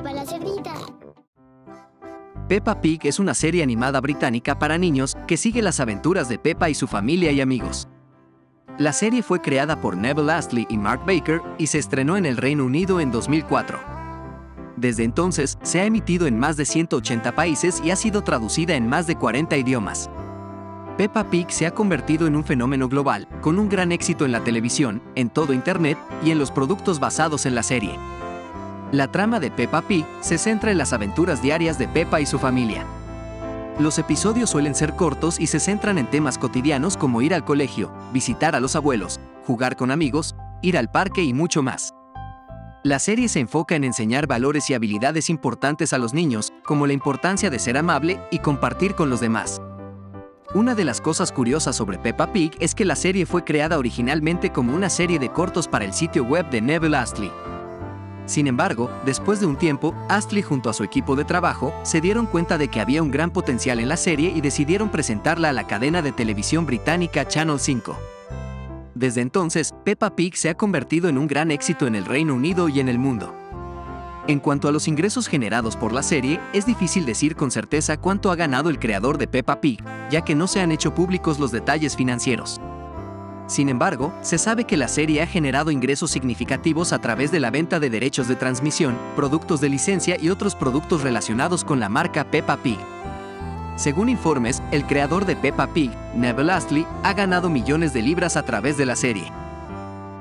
Peppa la cerdita. Peppa Pig es una serie animada británica para niños que sigue las aventuras de Peppa y su familia y amigos. La serie fue creada por Neville Astley y Mark Baker y se estrenó en el Reino Unido en 2004. Desde entonces, se ha emitido en más de 180 países y ha sido traducida en más de 40 idiomas. Peppa Pig se ha convertido en un fenómeno global, con un gran éxito en la televisión, en todo Internet y en los productos basados en la serie. La trama de Peppa Pig se centra en las aventuras diarias de Peppa y su familia. Los episodios suelen ser cortos y se centran en temas cotidianos como ir al colegio, visitar a los abuelos, jugar con amigos, ir al parque y mucho más. La serie se enfoca en enseñar valores y habilidades importantes a los niños, como la importancia de ser amable y compartir con los demás. Una de las cosas curiosas sobre Peppa Pig es que la serie fue creada originalmente como una serie de cortos para el sitio web de Neville Astley. Sin embargo, después de un tiempo, Astley junto a su equipo de trabajo se dieron cuenta de que había un gran potencial en la serie y decidieron presentarla a la cadena de televisión británica Channel 5. Desde entonces, Peppa Pig se ha convertido en un gran éxito en el Reino Unido y en el mundo. En cuanto a los ingresos generados por la serie, es difícil decir con certeza cuánto ha ganado el creador de Peppa Pig, ya que no se han hecho públicos los detalles financieros. Sin embargo, se sabe que la serie ha generado ingresos significativos a través de la venta de derechos de transmisión, productos de licencia y otros productos relacionados con la marca Peppa Pig. Según informes, el creador de Peppa Pig, Neville Astley, ha ganado millones de libras a través de la serie.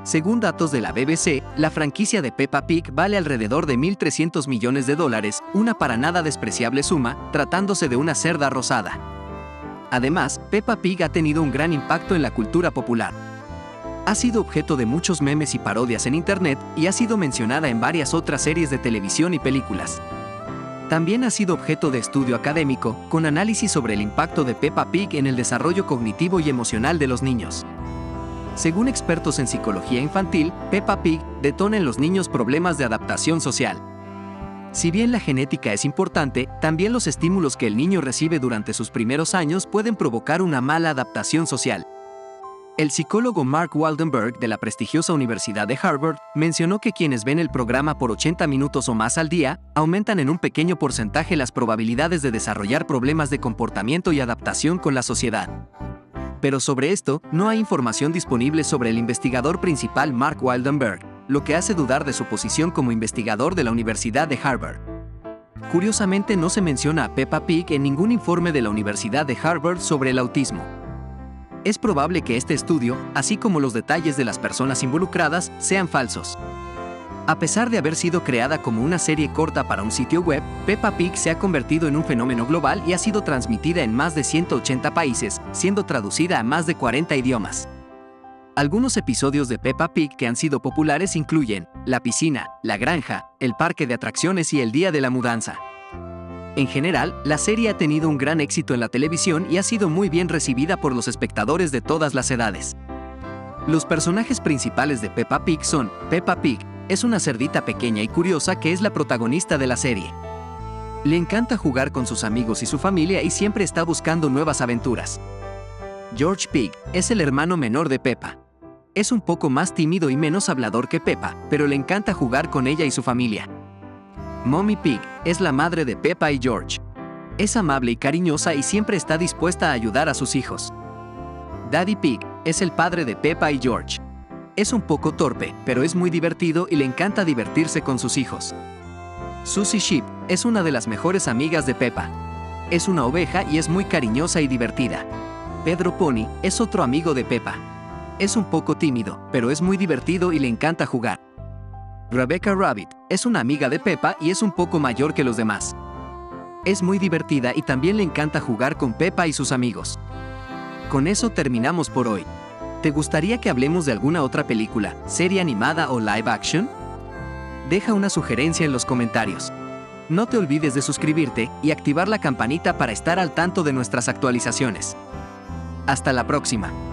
Según datos de la BBC, la franquicia de Peppa Pig vale alrededor de 1.300 millones de dólares, una para nada despreciable suma, tratándose de una cerda rosada. Además, Peppa Pig ha tenido un gran impacto en la cultura popular. Ha sido objeto de muchos memes y parodias en Internet y ha sido mencionada en varias otras series de televisión y películas. También ha sido objeto de estudio académico, con análisis sobre el impacto de Peppa Pig en el desarrollo cognitivo y emocional de los niños. Según expertos en psicología infantil, Peppa Pig detona en los niños problemas de adaptación social. Si bien la genética es importante, también los estímulos que el niño recibe durante sus primeros años pueden provocar una mala adaptación social. El psicólogo Mark Waldenberg de la prestigiosa Universidad de Harvard mencionó que quienes ven el programa por 80 minutos o más al día aumentan en un pequeño porcentaje las probabilidades de desarrollar problemas de comportamiento y adaptación con la sociedad. Pero sobre esto, no hay información disponible sobre el investigador principal Mark Waldenberg, lo que hace dudar de su posición como investigador de la Universidad de Harvard. Curiosamente no se menciona a Peppa Pig en ningún informe de la Universidad de Harvard sobre el autismo. Es probable que este estudio, así como los detalles de las personas involucradas, sean falsos. A pesar de haber sido creada como una serie corta para un sitio web, Peppa Pig se ha convertido en un fenómeno global y ha sido transmitida en más de 180 países, siendo traducida a más de 40 idiomas. Algunos episodios de Peppa Pig que han sido populares incluyen La piscina, La granja, El parque de atracciones y El día de la mudanza. En general, la serie ha tenido un gran éxito en la televisión y ha sido muy bien recibida por los espectadores de todas las edades. Los personajes principales de Peppa Pig son Peppa Pig, es una cerdita pequeña y curiosa que es la protagonista de la serie. Le encanta jugar con sus amigos y su familia y siempre está buscando nuevas aventuras. George Pig es el hermano menor de Peppa. Es un poco más tímido y menos hablador que Peppa, pero le encanta jugar con ella y su familia. Mommy Pig es la madre de Peppa y George. Es amable y cariñosa y siempre está dispuesta a ayudar a sus hijos. Daddy Pig es el padre de Peppa y George. Es un poco torpe, pero es muy divertido y le encanta divertirse con sus hijos. Susie Sheep es una de las mejores amigas de Peppa. Es una oveja y es muy cariñosa y divertida. Pedro Pony es otro amigo de Peppa. Es un poco tímido, pero es muy divertido y le encanta jugar. Rebecca Rabbit es una amiga de Peppa y es un poco mayor que los demás. Es muy divertida y también le encanta jugar con Peppa y sus amigos. Con eso terminamos por hoy. ¿Te gustaría que hablemos de alguna otra película, serie animada o live action? Deja una sugerencia en los comentarios. No te olvides de suscribirte y activar la campanita para estar al tanto de nuestras actualizaciones. Hasta la próxima.